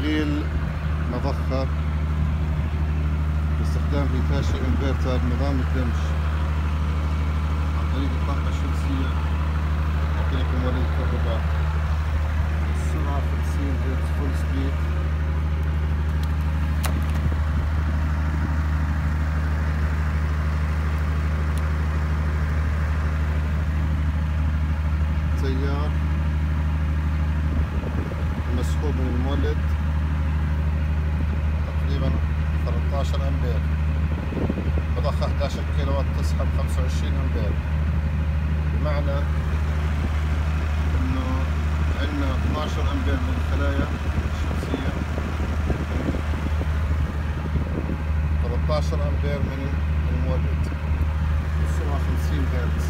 تشغيل مضخة باستخدام هيتاشي إنفرتر نظام الدمج. عن طريق الطاقة الشمسية. يعطي لكم ولي الكهرباء. السرعة 50 هرتز full speed تيار مسحوب من المولد. 13 أمبير. بضخ 11 كيلو وات تسحب 25 أمبير. بمعنى إنه عندنا 12 أمبير من الخلايا الشمسية. 13 أمبير من المولد السرعة 50 هرتز.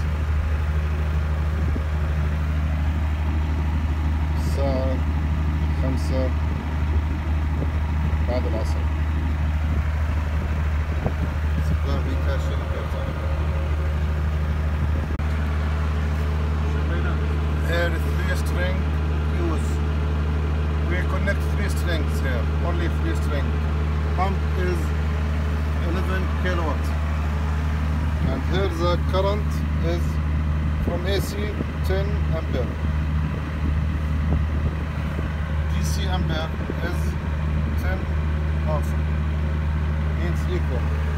الساعة خمسة بعد العصر. Connect three strings here, only three string. Pump is 11 kilowatt. And here the current is from AC 10 ampere. DC ampere is 10 also. Means equal.